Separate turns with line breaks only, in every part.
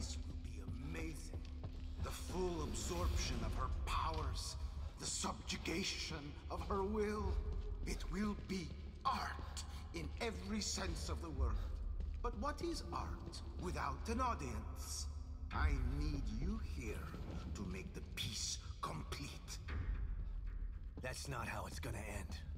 will be amazing. The full absorption of her powers, the subjugation of her will. It will be art in every sense of the word. But what is art without an audience? I need you here to make the piece complete.
That's not how it's gonna end.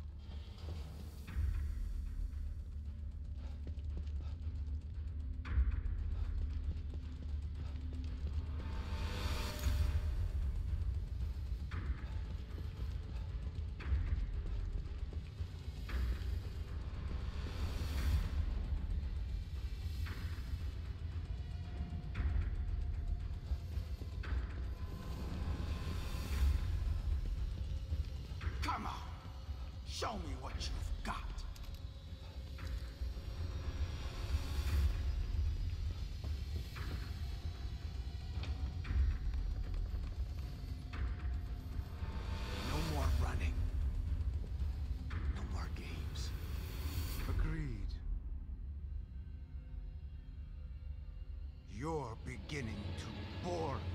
Show me what you've got. No more running. No more games. Agreed. You're beginning to bore me.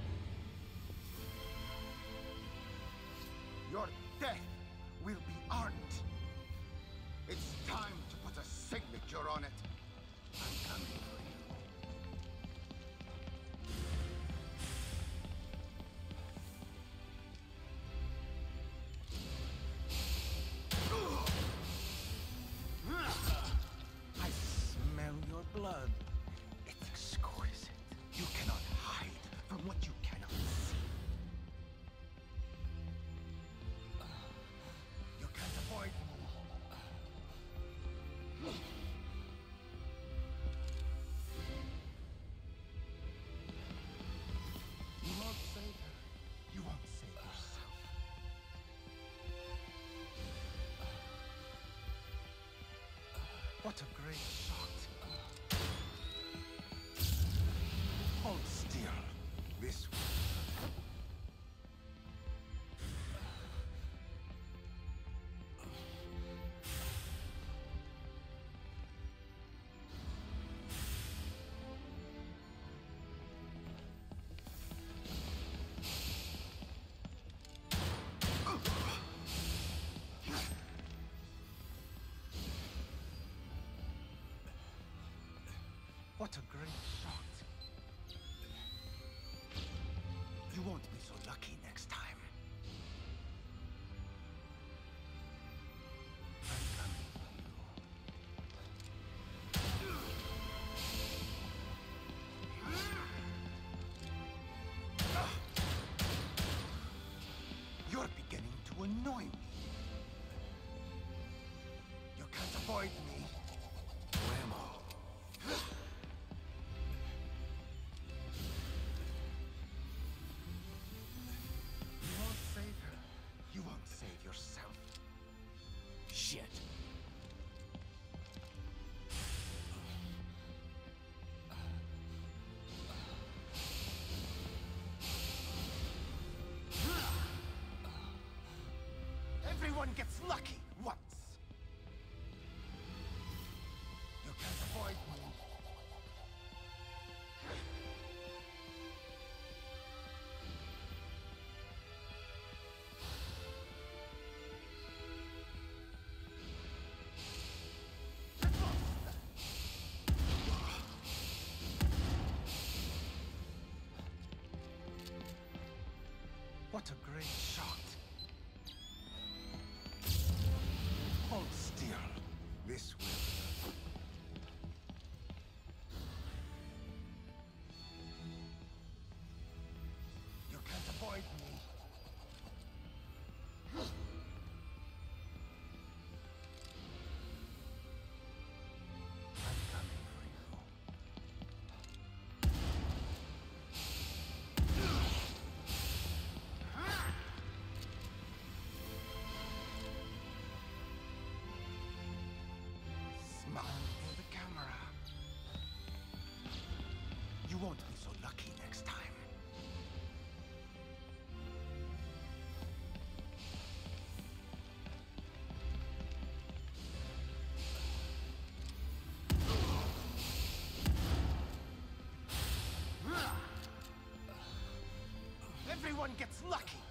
What What a great shot. You won't be so lucky next Everyone gets lucky once. You can't avoid me. What a great Everyone gets lucky!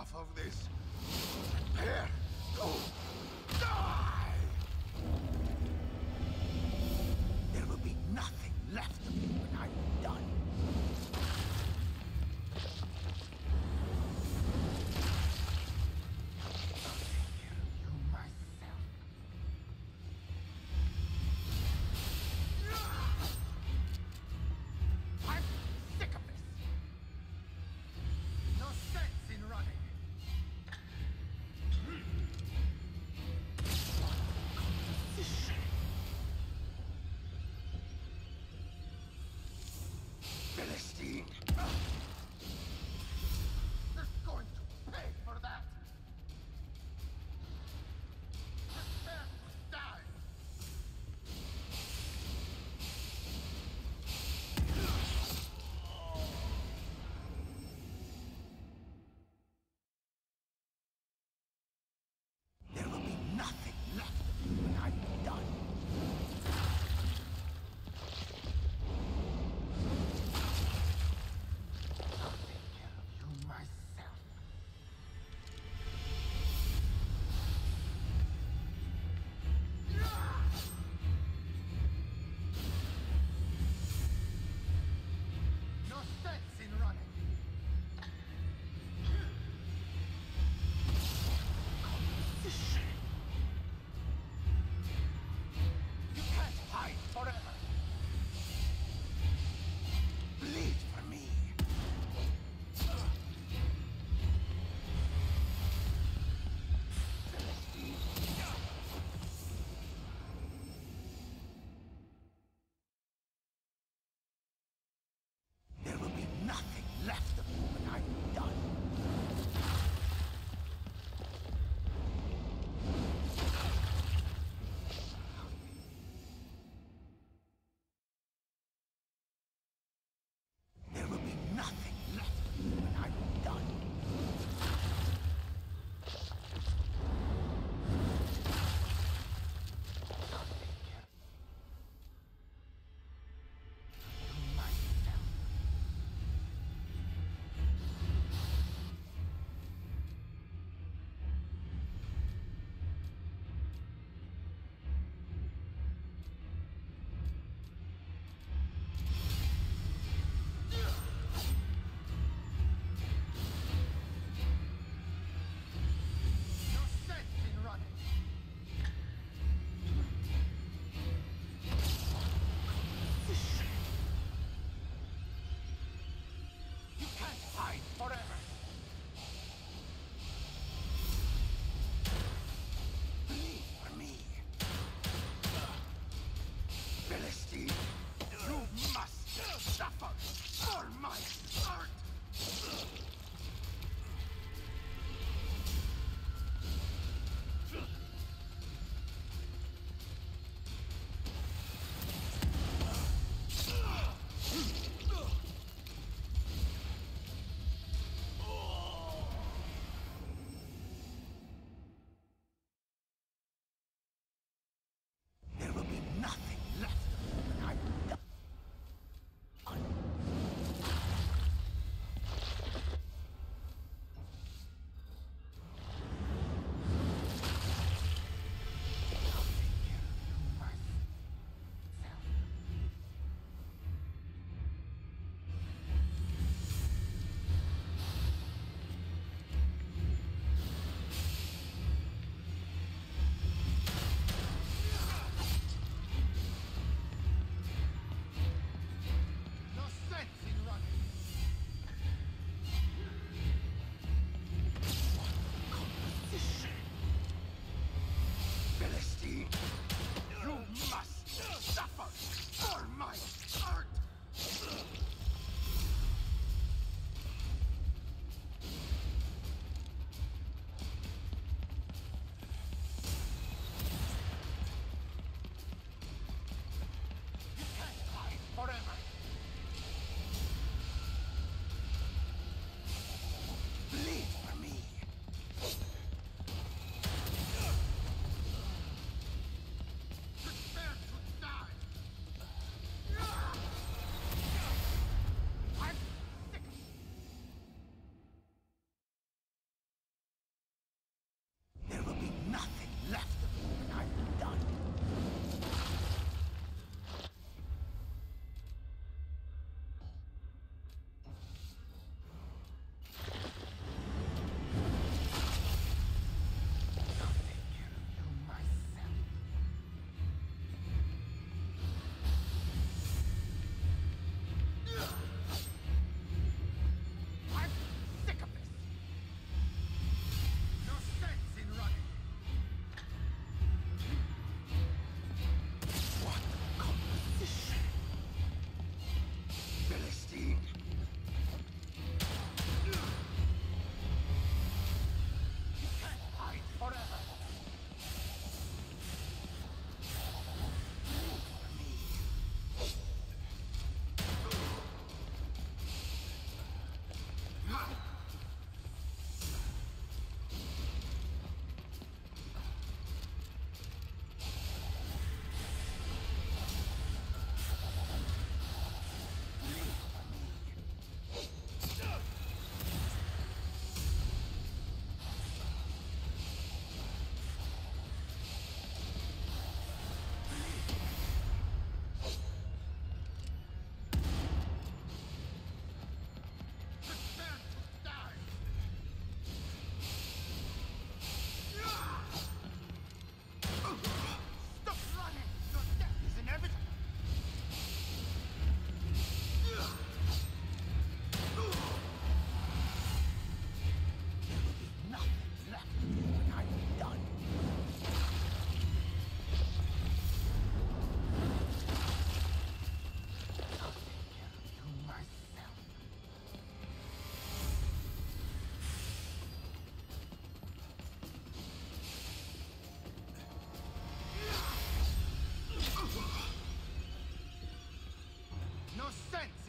Enough of this. Prepare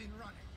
in running.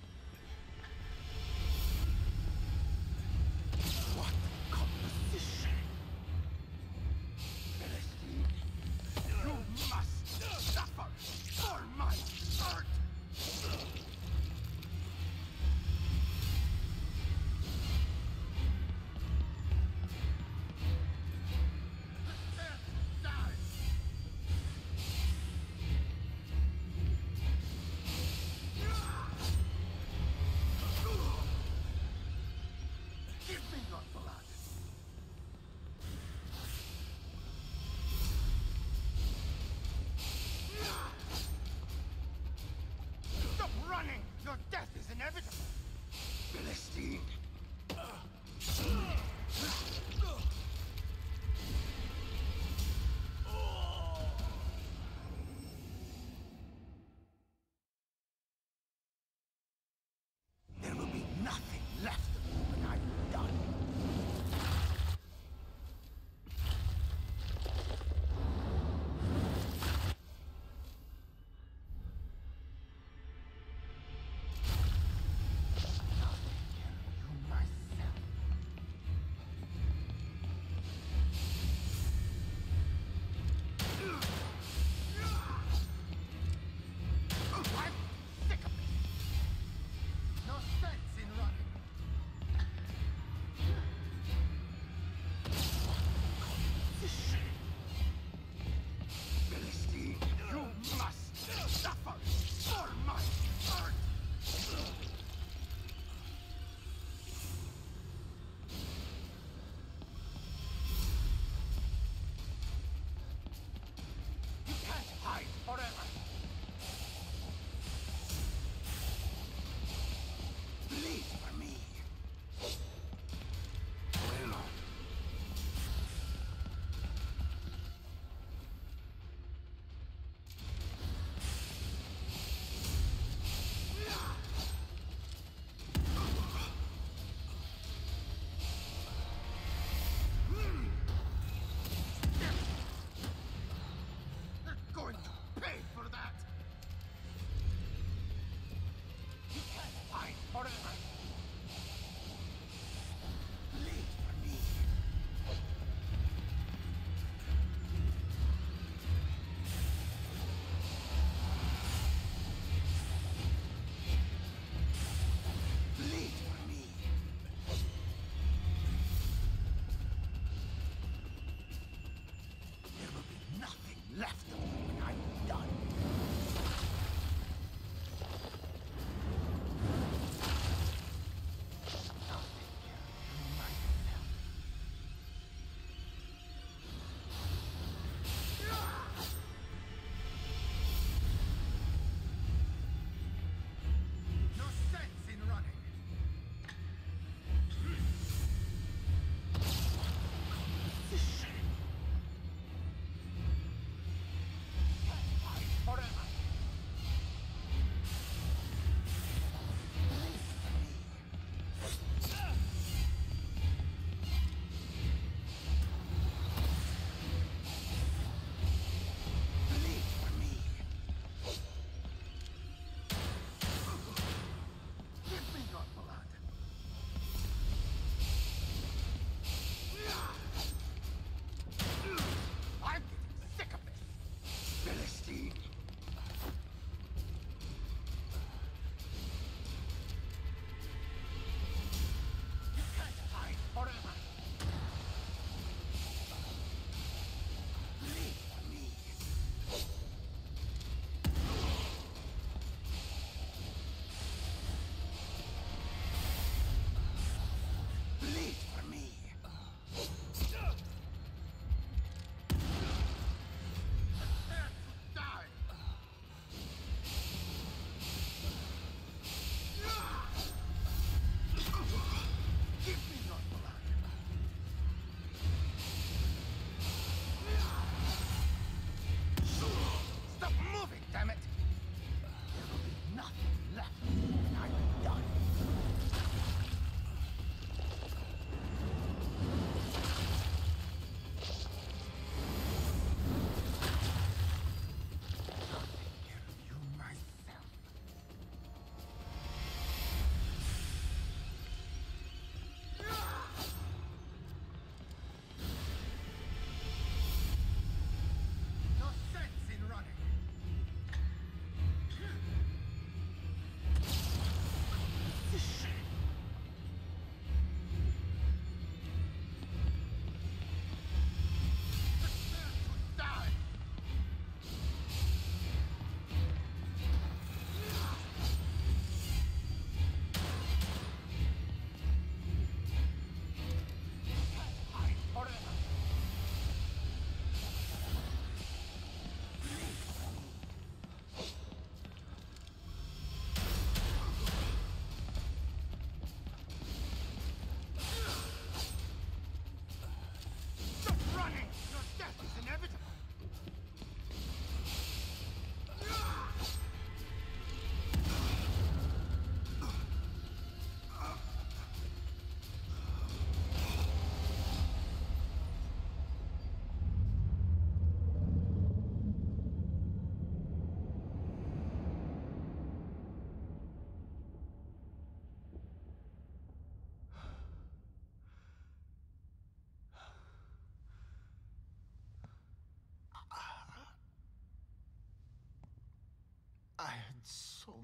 Left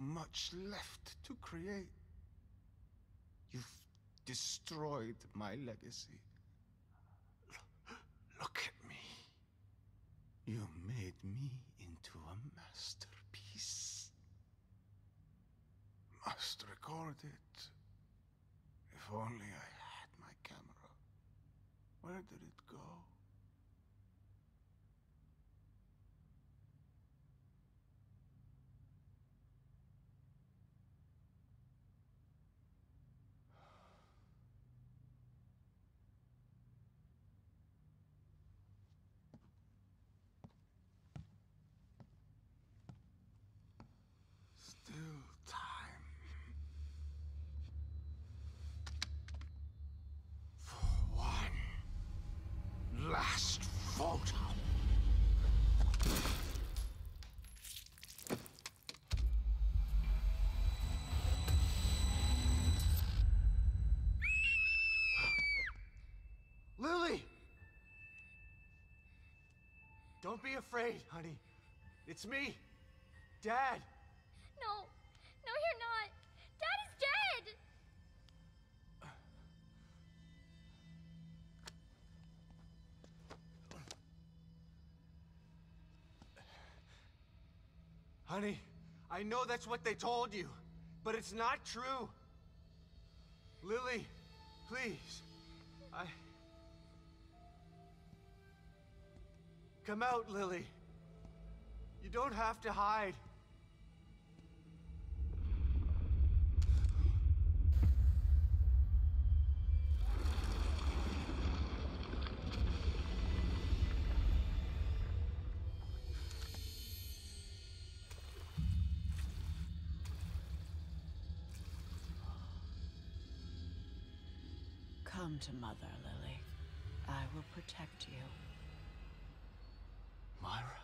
much left to create. You've destroyed my legacy. L- look at me. You made me into a masterpiece. Must record it.
Don't be afraid, honey. It's me, Dad.
No, no, you're not. Dad is dead.
Honey, I know that's what they told you, but it's not true. Lily, please. Come out, Lily. You don't have to hide.
Come to Mother, Lily. I will protect you.
Myra?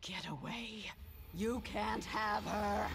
Get away! You can't have her!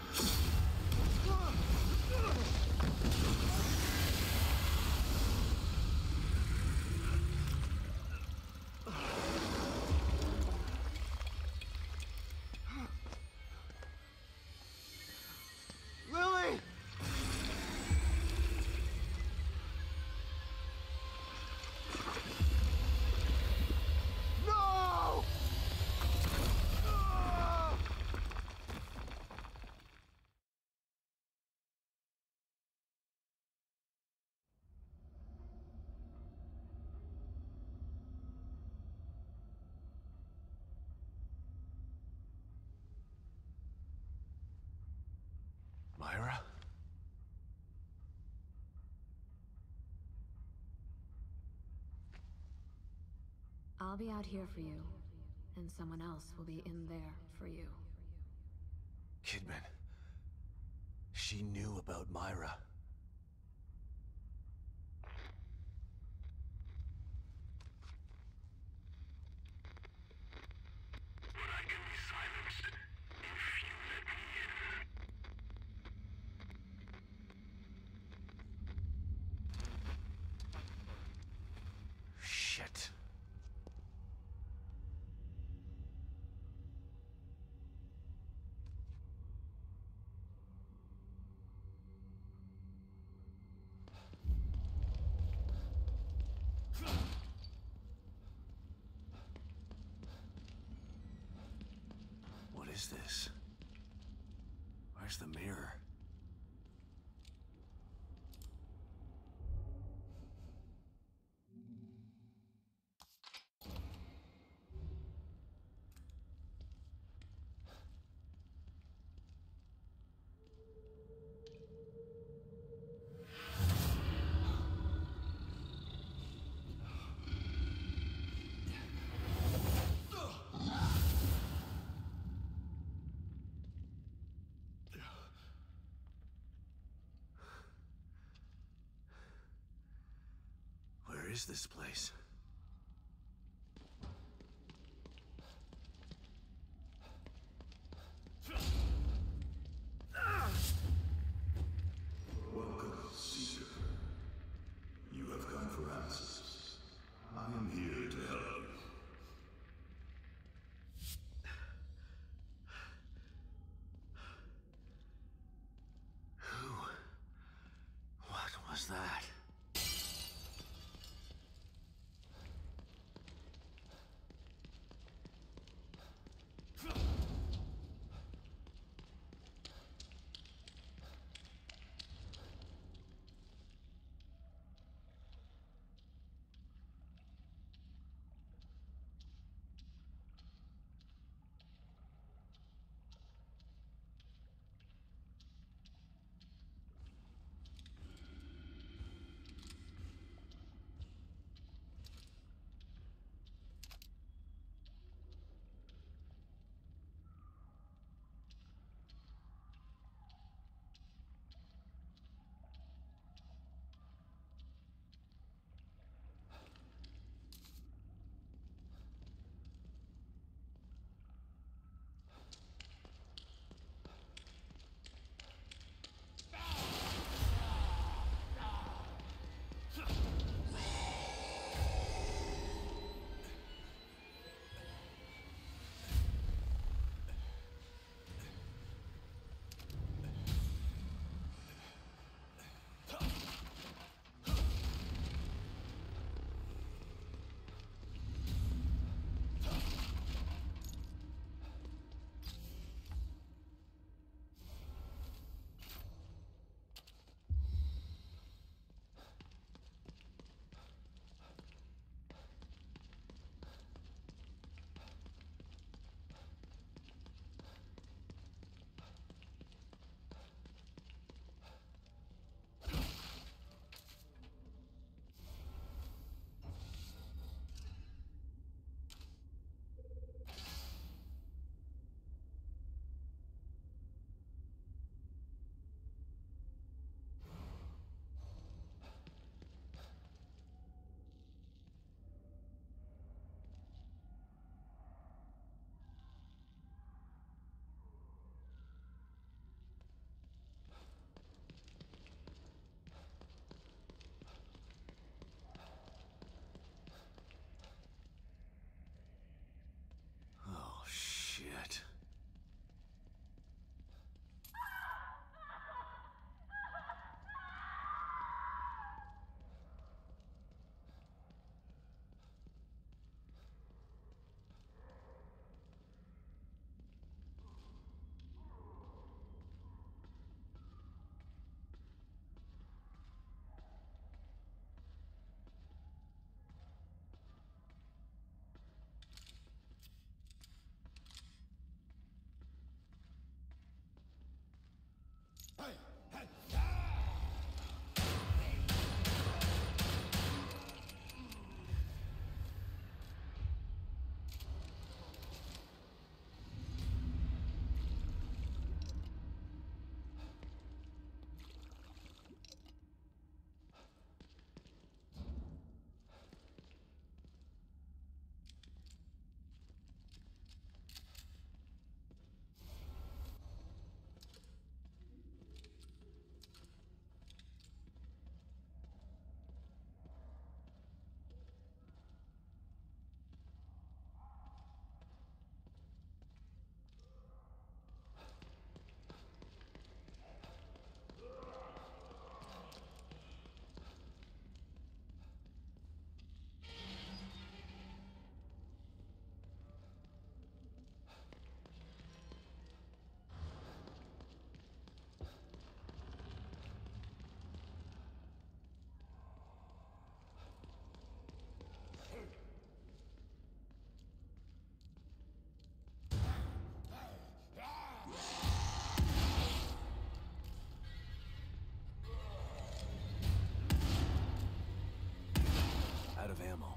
I'll be out here for you, and someone else will be in there for you.
Kidman. She knew about Myra. Shit. What is this? Where's the mirror? Is this place?
Of ammo.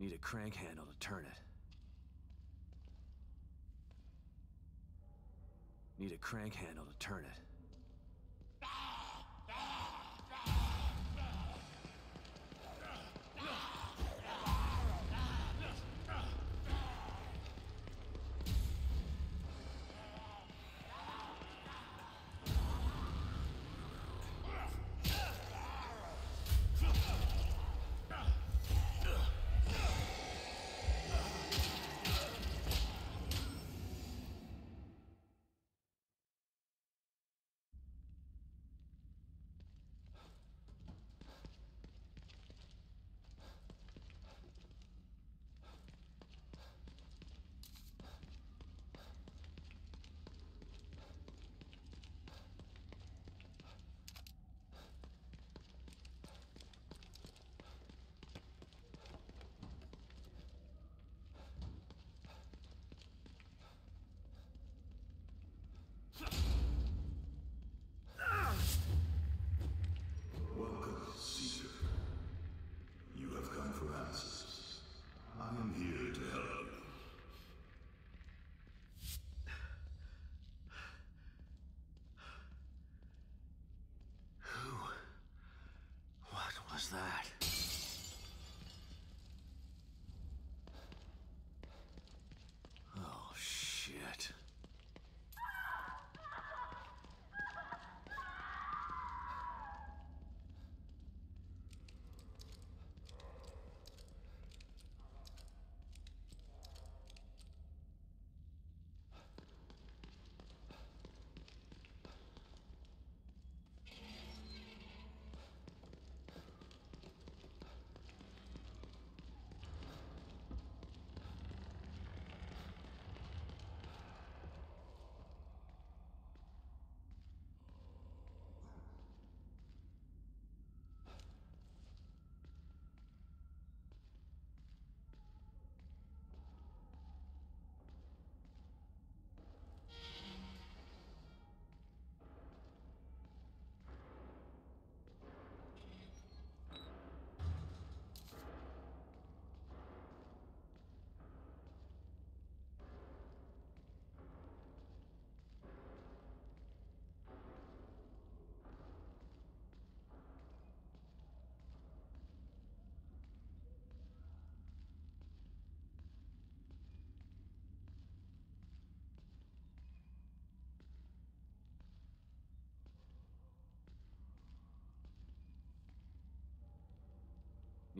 Need a crank handle to turn it. Need a crank handle to turn it.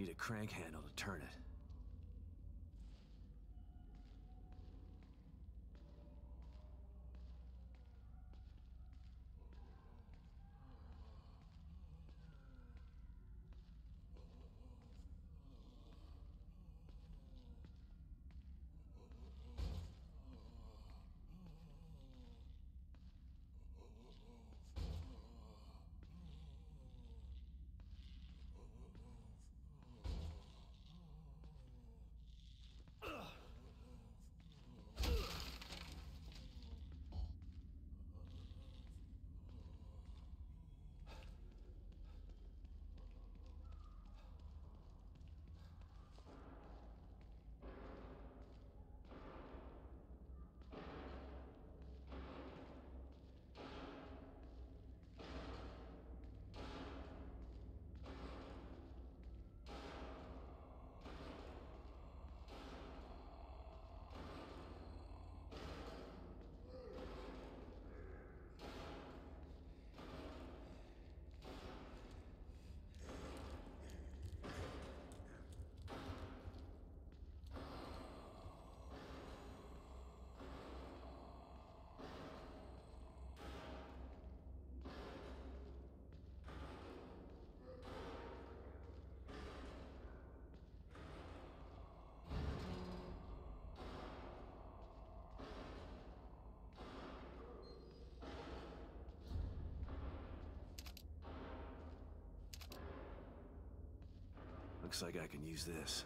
Need a crank handle to turn it. Looks like I can use this.